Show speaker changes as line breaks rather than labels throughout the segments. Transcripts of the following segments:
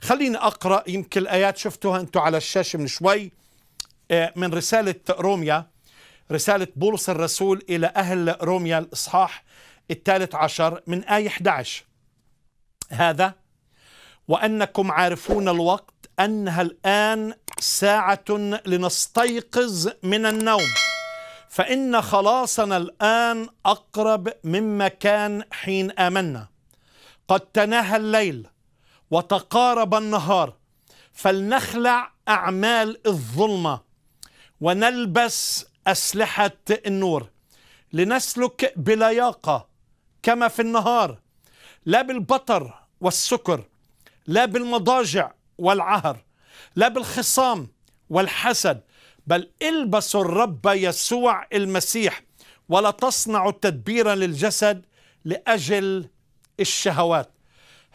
خليني أقرأ يمكن الآيات شفتوها أنتم على الشاشة من شوي. آه، من رسالة روميا رسالة بولس الرسول إلى أهل روميا الإصحاح الثالث عشر من آية 11 هذا وأنكم عارفون الوقت أنها الآن ساعة لنستيقظ من النوم. فإن خلاصنا الآن أقرب مما كان حين آمنا. قد تناهى الليل وتقارب النهار فلنخلع أعمال الظلمة ونلبس أسلحة النور. لنسلك بلياقة كما في النهار لا بالبطر والسكر لا بالمضاجع والعهر لا بالخصام والحسد بل البسوا الرب يسوع المسيح ولا تصنعوا تدبيرا للجسد لأجل الشهوات.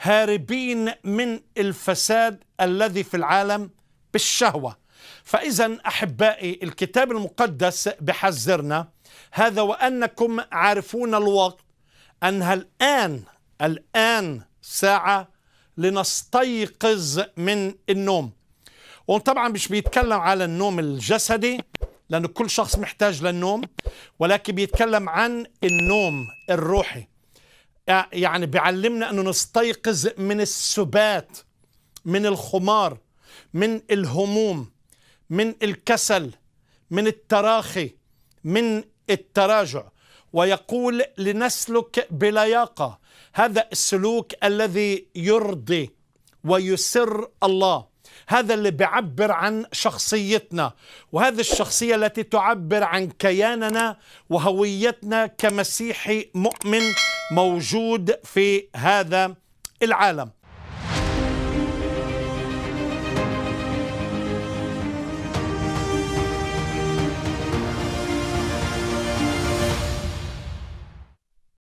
هاربين من الفساد الذي في العالم بالشهوة. فإذا أحبائي الكتاب المقدس بحذرنا هذا وأنكم عارفون الوقت أنها الآن الآن ساعة لنستيقظ من النوم. وطبعا مش بيتكلم على النوم الجسدي لأنه كل شخص محتاج للنوم ولكن بيتكلم عن النوم الروحي. يعني بيعلمنا أنه نستيقظ من السبات من الخمار من الهموم من الكسل من التراخي من التراجع. ويقول لنسلك بلياقة هذا السلوك الذي يرضي ويسر الله. هذا اللي بيعبر عن شخصيتنا وهذه الشخصية التي تعبر عن كياننا وهويتنا كمسيحي مؤمن موجود في هذا العالم.